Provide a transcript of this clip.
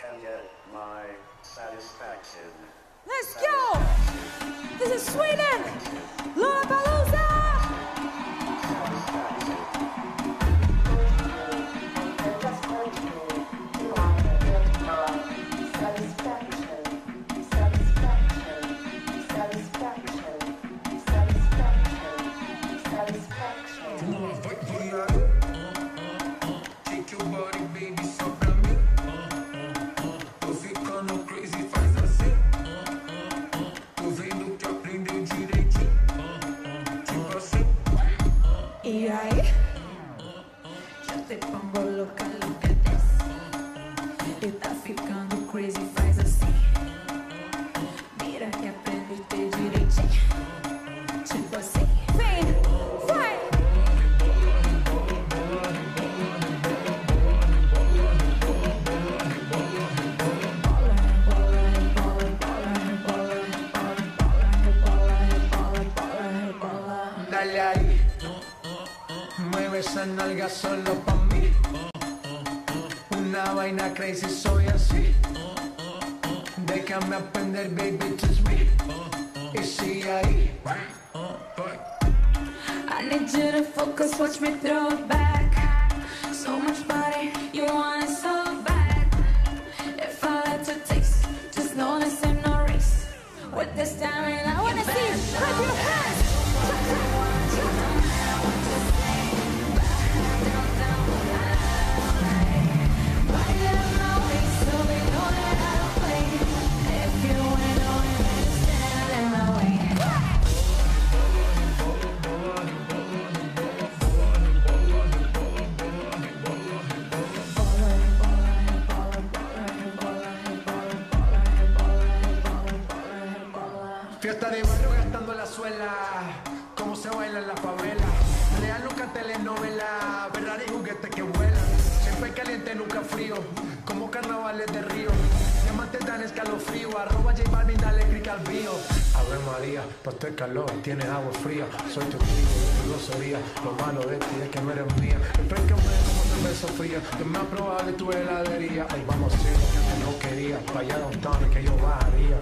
can get my satisfaction. Let's go! This is Sweden! Te pongo louca, louca desce. E tá ficando crazy, faz assim. Mira que aprende a ter direitinho. Tipo assim. Vem! Vai! Dale ahí. Mueve esa nalga solo pa' mí. Una vaina crazy, soy así. Déjame aprender, baby, teach me. Y sigue ahí. I need you to focus, watch me throw it back. Fiesta de barrio gastando la suela, como se baila en la favela. Real nunca telenovela, Ferrari juguete que vuela. Siempre caliente, nunca frío, como carnavales de río. Diamantes dan escalofrío, arroba J Balvin, dale click al bio. Ave María, pa' este calor, tienes agua fría. Soy tu tío, sería. Lo malo de ti es que no eres mía. Como cerveza fría, que me ha probado de tu heladería. Ay, vamos a hacer lo que no quería. Vaya downtown que yo bajaría.